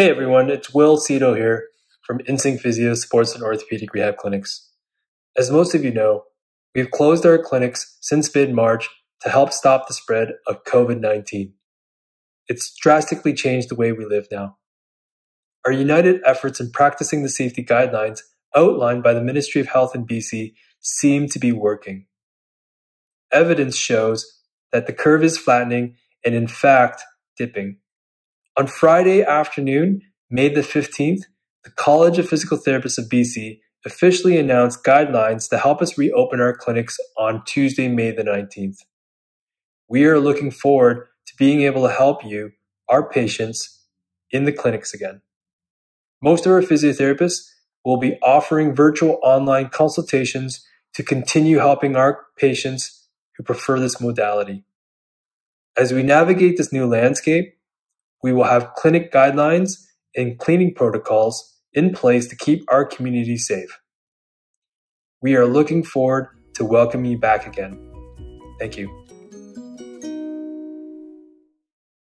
Hey everyone, it's Wil Seto here from Insync Physio Sports and Orthopedic Rehab Clinics. As most of you know, we've closed our clinics since mid March to help stop the spread of COVID 19. It's drastically changed the way we live now. Our united efforts in practicing the safety guidelines outlined by the Ministry of Health in BC seem to be working. Evidence shows that the curve is flattening and, in fact, dipping. On Friday afternoon, May the 15th, the College of Physical Therapists of BC officially announced guidelines to help us reopen our clinics on Tuesday, May the 19th. We are looking forward to being able to help you, our patients, in the clinics again. Most of our physiotherapists will be offering virtual online consultations to continue helping our patients who prefer this modality. As we navigate this new landscape, we will have clinic guidelines and cleaning protocols in place to keep our community safe. We are looking forward to welcoming you back again. Thank you.